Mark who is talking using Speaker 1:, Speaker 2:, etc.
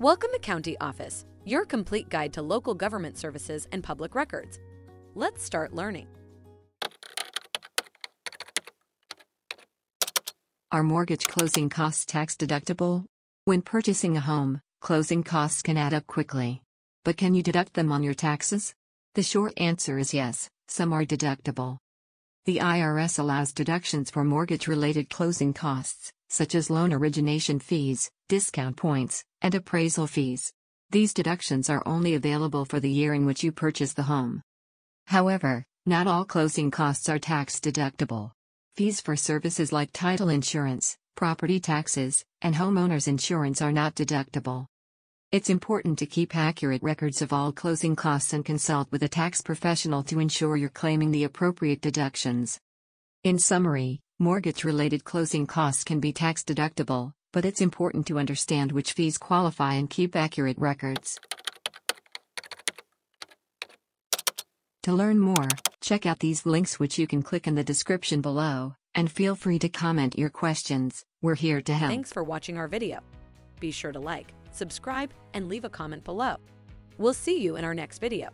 Speaker 1: Welcome to County Office, your complete guide to local government services and public records. Let's start learning.
Speaker 2: Are mortgage closing costs tax deductible? When purchasing a home, closing costs can add up quickly. But can you deduct them on your taxes? The short answer is yes, some are deductible. The IRS allows deductions for mortgage related closing costs, such as loan origination fees, discount points, and appraisal fees. These deductions are only available for the year in which you purchase the home. However, not all closing costs are tax deductible. Fees for services like title insurance, property taxes, and homeowners insurance are not deductible. It's important to keep accurate records of all closing costs and consult with a tax professional to ensure you're claiming the appropriate deductions. In summary, mortgage related closing costs can be tax deductible, but it's important to understand which fees qualify and keep accurate records. To learn more, check out these links which you can click in the description below, and feel free to comment your questions, we're here to help.
Speaker 1: Thanks for watching our video. Be sure to like, subscribe, and leave a comment below. We'll see you in our next video.